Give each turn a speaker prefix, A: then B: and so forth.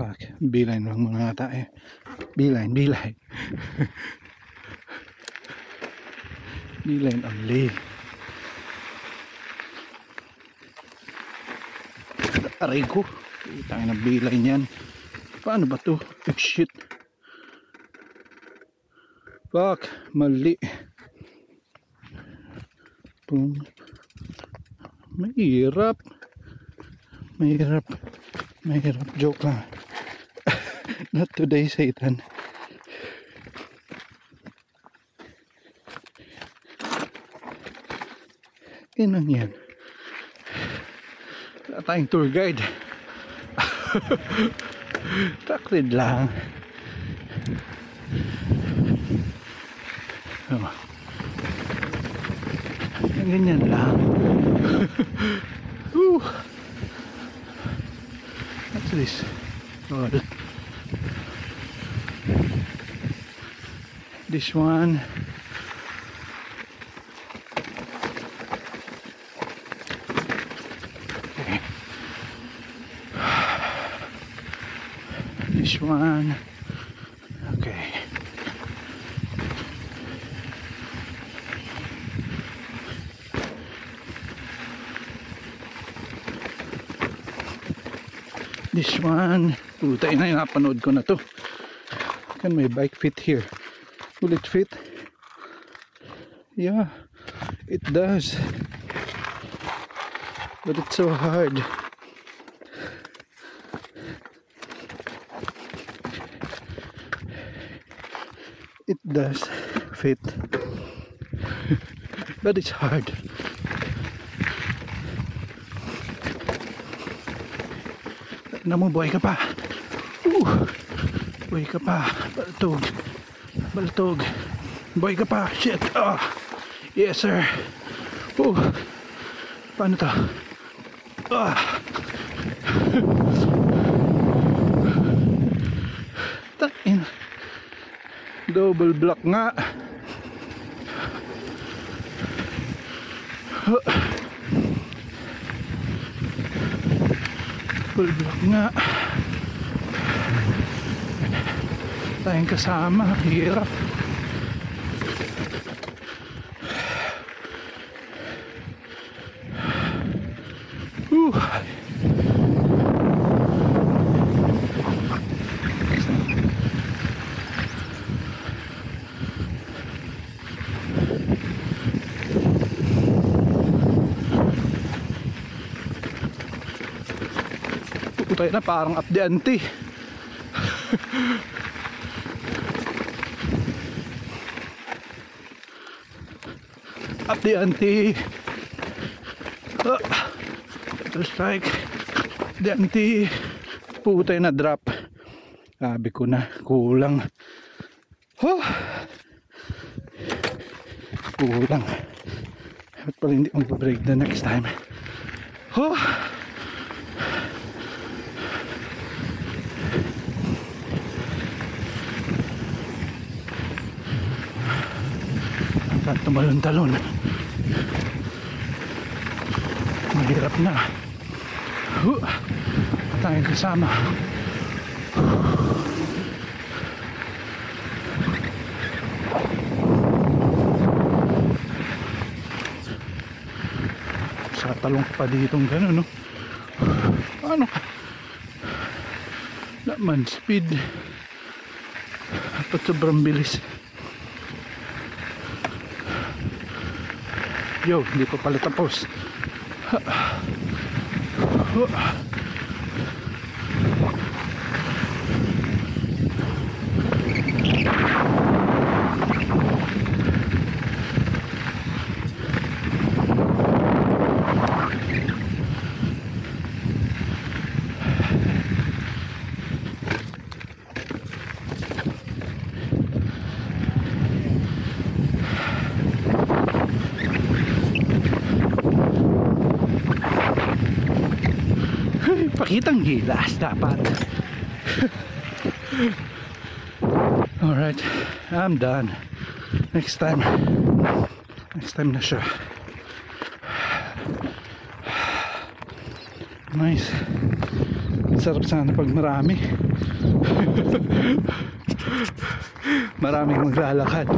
A: Fuck. Beeline lang muna tayo. Beeline, beeline. beeline only. Aray ko. Tayo na beeline yan. Paano ba to? Oh, shit. Fuck. Mali. Boom. Mahirap. Mahirap. Mahirap. Joke lang. Not today, Satan. Inang yan. Wala tayong tour guide. Taklid lang. Oh. Ganyan lang. Whew. What's this? Oh, this one. This one. Okay. This one. Puta ina, napanood ko na to. Can my bike fit here? Will it fit? Yeah, it does. But it's so hard. It does fit. but it's hard. na mo buhay ka pa uh, ka pa baltog buhay ka pa. Shit. Ah. Yes sir. Uh, paano to? Ah. Takin double block nga. Huh. full block nga tayong kasama. Hirap. Whew. Putay na parang up the ante. Up the ante. Oh, just like the ante. Putay na drop. Sabi ko na, kulang. Oh. Kulang. Ba't pala hindi mag-break the next time? Oh. Saan tumalon-talon? Mahirap na. Huh. Tayong kasama. Sa talong pa ditong gano'n, no? Paano ka? Naman, speed. Dapat sobrang bilis. Yo, hindi pa pala tapos. Pakitang gilas dapat. Alright, I'm done. Next time. Next time na siya. Nice. Sarap sana pag marami. Maraming maglalakad.